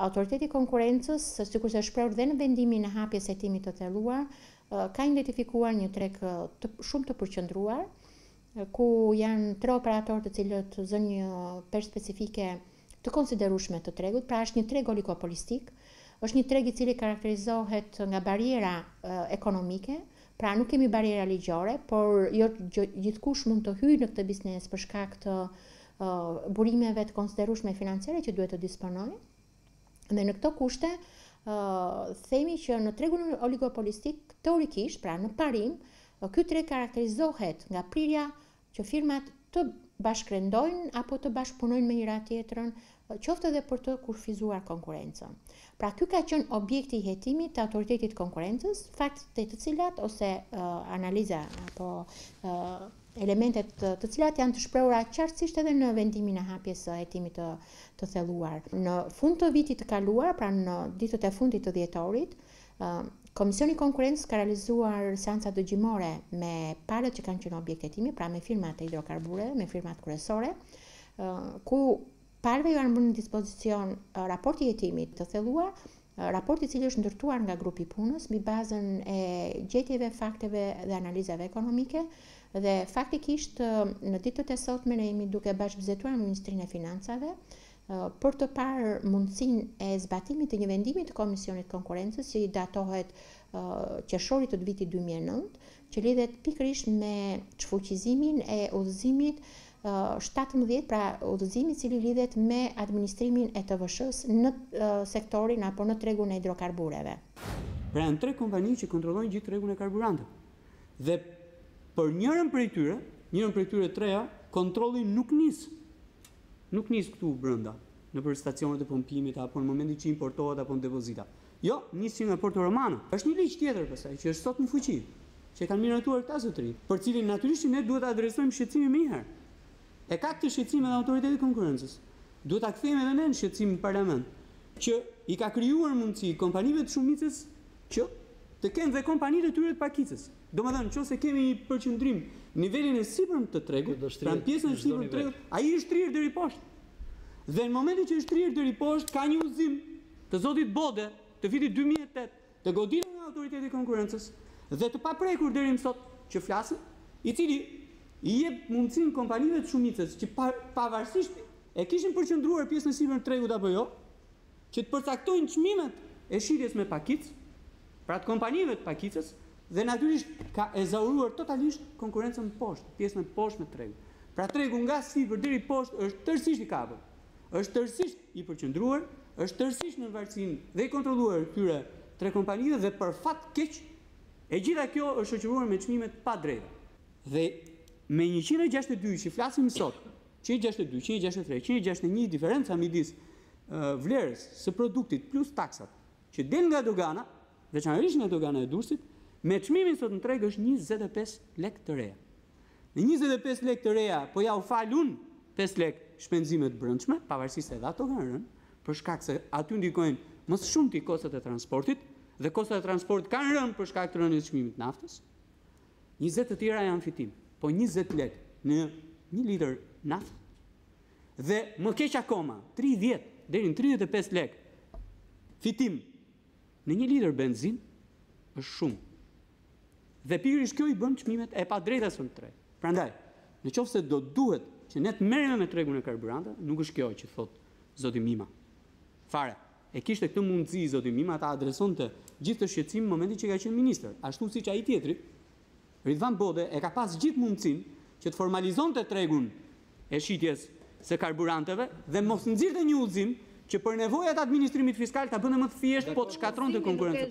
Autoriteti i Konkurrencës, sikurse është shprehur dhe në vendimin e hapjes së hetimit të thelluar, ka identifikuar një treg shumë të përqendruar, ku janë tre operatorë të cilët zënë një peshë specifike të konsiderueshme të tregut, pra është një treg oligopolistik, është një treg i cili karakterizohet nga barriera ekonomike, Pra nuk kemi barriera ligjore, por jo gjithkush mund të hyjë në këtë biznes për shkak të burimeve të konsiderueshme financiare që duhet të disponojë. Dhe në këto kushte, themi që në tregun oligopolistik teorikisht, pra në parim, ky treg karakterizohet nga prirja që firmat të bashkërendojnë apo të bashkëpunojnë me njëra tjetrën, qoftë edhe për të kufizuar konkurrencën. Pra ky ka qenë objekti i hetimit të Autoritetit të Konkurrencës, fakte të cilat ose analiza apo elementet të cilat janë të shprehura qartësisht edhe në vendimin e hapjes së hetimit të, të thelluar. Në fund të vitit të kaluar, pra në ditët e fundit të dhjetorit, Komisioni i Konkurrencës ka realizuar seanca dëgjimore me palët që kanë qenë objekt hetimi, pra me firmat e hidrokarbureve, me firmat kryesore, ku palëve ju janë vënë në dispozicion raporti i hetimit të thelluar, raporti i cili është ndërtuar nga grupi i punës mbi bazën e gjetjeve, fakteve dhe analizave ekonomike dhe faktikisht në ditët e sotme ne jemi duke bashkëbiseduar me Ministrinë e Financave për të parë mundësinë e zbatimit të një vendimi të Komisionit të Konkurrencës që i datohet qershorit të vitit dy mijë e nëntë, që lidhet pikërisht me shfuqizimin e udhëzimit shtatëmbëdhjetë, pra udhëzimi i cili lidhet me administrimin e TVSH-së në sektorin apo në tregun e hidrokarbureve. Pra janë tre kompani që kontrollojnë gjithë tregun e karburanteve. Dhe për njërën prej tyre, njërën prej tyre treja, kontrolli nuk nis. Nuk nis këtu brenda, nëpër stacionet e pompimit apo në momentin që importohet apo në depozita. Jo, nis që nga Porto Romano. Është një ligj tjetër pastaj, që është sot në fuqi, që e kanë miratuar këta zotëri, për të cilin natyrisht që ne duhet ta adresojmë shqetësimin menjëherë. E ka këtë shqetësim edhe Autoriteti i Konkurrencës. Duhet ta kthejmë edhe ne në shqetësim në Parlament, që i ka krijuar mundësi kompanive të shumicës që të kenë dhe kompanitë e tyre të pakicës. Domethënë, në qoftë se kemi një përqendrim në nivelin e sipërm të tregut, pra në pjesën e sipërm të tregut, ai është shtrirë deri poshtë. Dhe në momentin që është shtrirë deri poshtë, ka një udhëzim të zotit Bode, të vitit 2008, të goditur nga Autoriteti i Konkurrencës dhe të paprekur deri më sot që flasim, i cili i jep mundësinë kompanive të shumicës që pavarësisht e kishin përqendruar pjesën e sipërm të tregut apo jo, që të përcaktojnë çmimet e shitjes me pakicë, pra të kompanive të pakicës, dhe natyrisht ka ezauruar totalisht konkurrencën poshtë, pjesën e poshtme të tregut. Pra tregu nga sipër deri poshtë është tërësisht i kapur, është tërësisht i përqendruar, është tërësisht nën varësinë dhe i kontrolluar i këtyre tre kompanive dhe për fat të keq e gjitha kjo është shoqëruar me çmime të padrejta. Dhe me njëqind e gjashtëdhjetë e dy që flasim sot, Qe gjashtëdhjetë e dy, qe gjashtëdhjetë e tre, qe gjashtëdhjetë e një diferenca midis vlerës së produktit plus taksat që del nga dogana, veçanërisht nga dogana e Durrësit, me çmimin sot në treg është njëzet e pesë lekë të reja. Në njëzet e pesë lekë të reja po jua fal unë pesë lekë shpenzime të brendshme, pavarësisht se edhe ato kanë rënë, për shkak se aty ndikojnë më së shumti kostot e transportit dhe kostot e transportit kanë rënë për shkak të rënies së çmimit të naftës. Njëzet të tjera janë fitim. Po njëzet lekë në një litër naftë dhe më keq akoma, 30 deri në 35 lekë fitim në një litër benzinë është shumë. Dhe pikërisht kjo i bën çmimet e padrejta sot në treg. Prandaj, në qoftë se do duhet që ne të merremi me tregun e karburanteve, nuk është kjo që thotë zoti Mima. Fare. E kishte këtë mundësi zoti Mima ta adresonte gjithë këtë shqetësim në momentin që ka qenë ministër, ashtu siç ai tjetri, Ridvan Bode e ka pas gjithë mundësinë që të formalizonte tregun e shitjes së karburanteve dhe mos nxirrte një udhëzim që për nevojat e administrimit fiskal ta bënte më të thjeshtë po të shkatërronte konkurrencën.